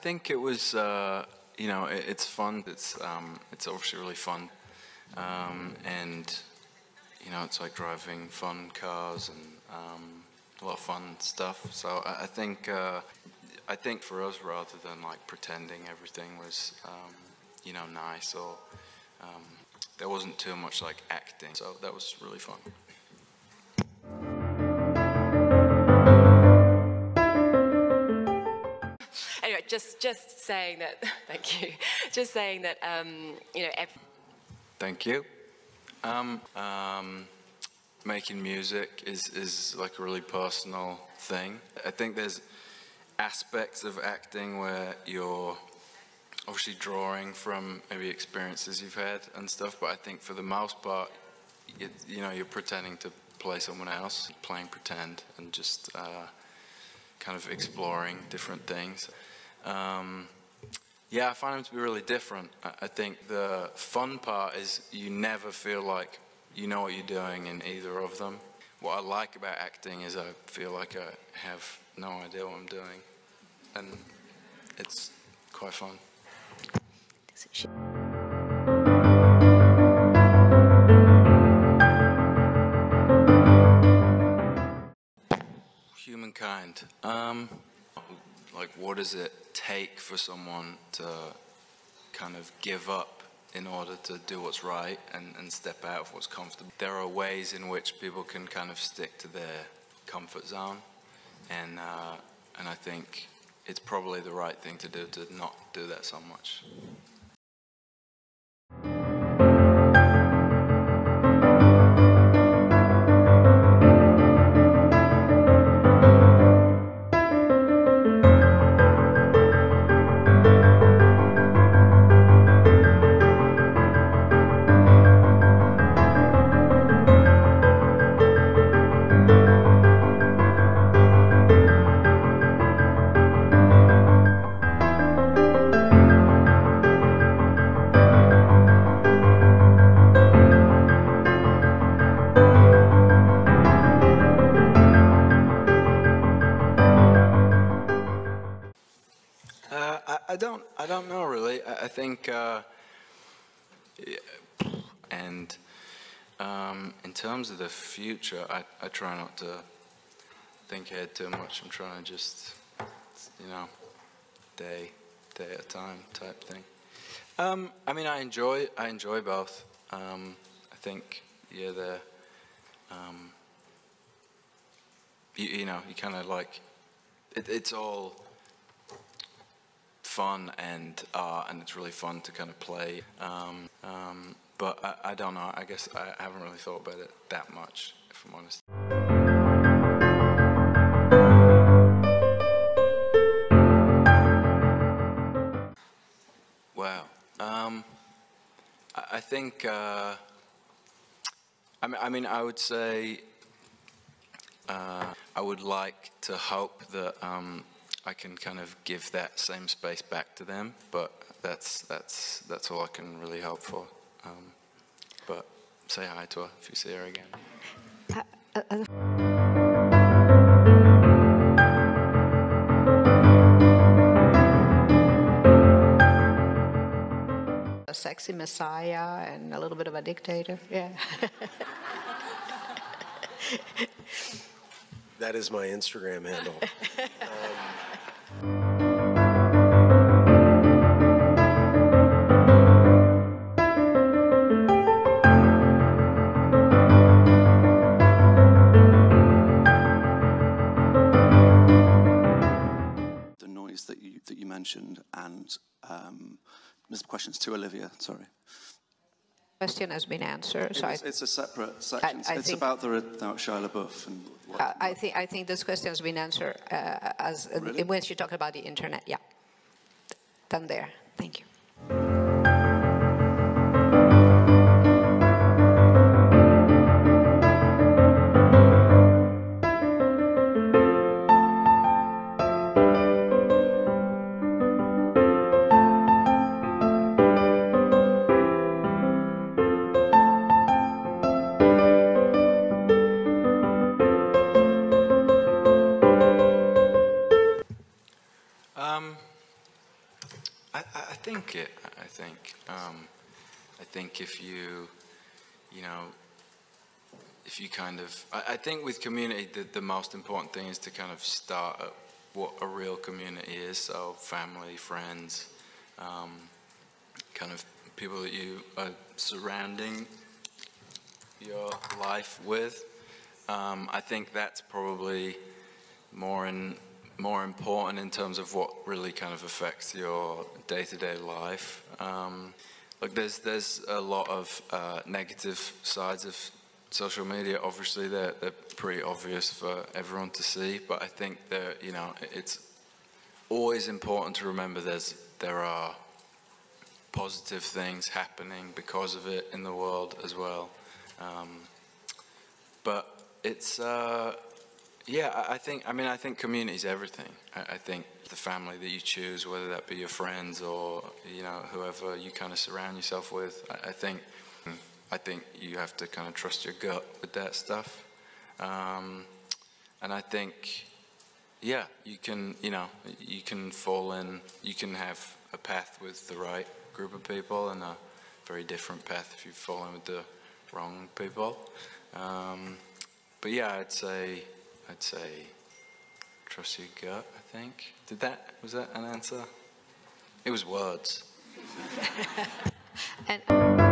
think it was, uh, you know, it, it's fun. It's um, it's obviously really fun, um, and you know, it's like driving fun cars and um, a lot of fun stuff. So I, I think uh, I think for us, rather than like pretending everything was, um, you know, nice or um, there wasn't too much like acting. So that was really fun. Anyway, just just saying that. Thank you. Just saying that. Um, you know. Thank you. Um, um, making music is, is like a really personal thing. I think there's aspects of acting where you're obviously drawing from maybe experiences you've had and stuff, but I think for the most part, you, you know, you're pretending to play someone else, playing pretend, and just uh, kind of exploring different things. Um, yeah, I find them to be really different. I, I think the fun part is you never feel like you know what you're doing in either of them. What I like about acting is I feel like I have no idea what I'm doing, and it's quite fun. Humankind. Um, like, what does it take for someone to kind of give up in order to do what's right and, and step out of what's comfortable? There are ways in which people can kind of stick to their comfort zone, and uh, and I think it's probably the right thing to do to not do that so much. Don't. I don't know really. I, I think, uh, and um, in terms of the future, I, I try not to think ahead too much. I'm trying to just, you know, day day at a time type thing. Um, I mean, I enjoy I enjoy both. Um, I think yeah, they're um, you, you know you kind of like it, it's all fun and art, and it's really fun to kind of play. Um, um, but I, I don't know. I guess I haven't really thought about it that much, if I'm honest. Wow. Um, I, I think. Uh, I mean, I mean, I would say. Uh, I would like to hope that um, I can kind of give that same space back to them, but that's that's that's all I can really hope for. Um, but say hi to her if you see her again. a sexy messiah and a little bit of a dictator. Yeah. That is my Instagram handle. the noise that you that you mentioned, and um, there's questions to Olivia. Sorry, Question has been answered. So I, it's, it's a separate section. I it's think- about the Shia LaBeouf and. What, I- I think I think this question has been answered uh, as Really? when she talked about the internet. Yeah. Done there. Thank you. Um, I think if you, you know, if you kind of, I, I think with community, the, the most important thing is to kind of start at what a real community is. So family, friends, um, kind of people that you are surrounding your life with. Um, I think that's probably more in, more important in terms of what really kind of affects your day-to-day life. Um, look, there's there's a lot of uh, negative sides of social media. Obviously, they're they're pretty obvious for everyone to see. But I think that you know it's always important to remember there's there are positive things happening because of it in the world as well. Um, but it's uh, yeah, I I think I mean I think community is everything. I, I think the family that you choose, whether that be your friends or you know whoever you kind of surround yourself with, I, I think I think you have to kind of trust your gut with that stuff. Um, and I think yeah, you can you know you can fall in, you can have a path with the right group of people and a very different path if you fall in with the wrong people. Um, but yeah, I'd say, I'd say, trust your gut. Think. Did that? Was that an answer? It was words. And